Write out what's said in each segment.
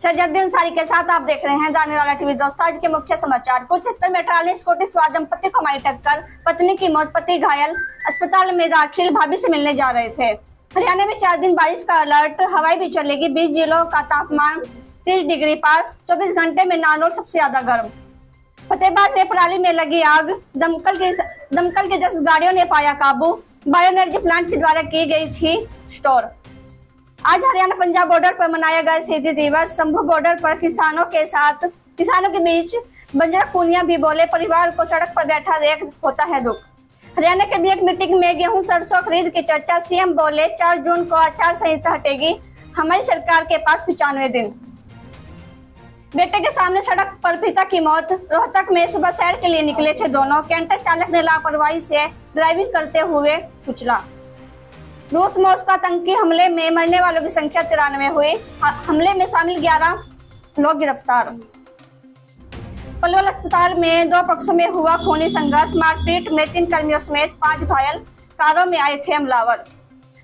सज्जद्दीन अंसारी के साथ आप देख रहे हैं जाने वाला टीवी। दोस्तों, आज के मुख्य समाचार। कुरुक्षेत्र में अठालीस कोटि स्वाद दंपति को मारी टक्कर, पत्नी की मौत, पति घायल, अस्पताल में दाखिल भाभी से मिलने जा रहे थे। हरियाणा में चार दिन बारिश का अलर्ट, हवाई भी चलेगी, बीस जिलों का तापमान तीस डिग्री पार, चौबीस घंटे में नानौर सबसे ज़्यादा गर्म। फतेहबाद में पराली में लगी आग, दमकल के दमकल के दस गाड़ियों ने पाया काबू बायो एनर्जी प्लांट के द्वारा की गई थी स्टोर। आज हरियाणा पंजाब बॉर्डर पर मनाया गया शहीदी दिवस। शंभू बॉर्डर पर किसानों के साथ, किसानों के बीच बंजरा पूनिया भी बोले, परिवार को सड़क पर बैठा देख होता है दुख। हरियाणा के कैबिनेट मीटिंग में गेहूँ, सरसों खरीद की चर्चा, सीएम बोले, चार जून को आचार संहिता हटेगी, हमारी सरकार के पास पिचानवे दिन। बेटे के सामने सड़क पर पिता की मौत। रोहतक में सुबह सैर के लिए निकले थे दोनों। कैंटर चालक ने लापरवाही से ड्राइविंग करते हुए कुचला रूस में उसका आतंकी हमले में मरने वालों की संख्या तिरानवे हुई। हमले में शामिल ग्यारह लोग गिरफ़्तार। पलवल अस्पताल में दो पक्षों में हुआ खूनी संघर्ष। मारपीट में तीन कर्मियों समेत पाँच घायल कारों में आए थे हमलावर।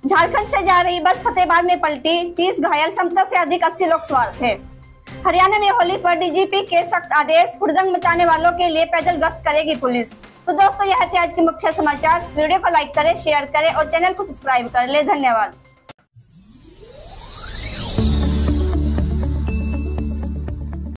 झारखंड से जा रही बस फतेहबाद में पलटी। तीस घायल क्षमता से अधिक अस्सी लोग सवार थे। हरियाणा में होली पर डीजीपी के सख्त आदेश, हुड़दंग मचाने वालों के लिए पैदल गश्त करेगी पुलिस। तो दोस्तों, यह थे आज के मुख्य समाचार। वीडियो को लाइक करें, शेयर करें और चैनल को सब्सक्राइब कर ले। धन्यवाद।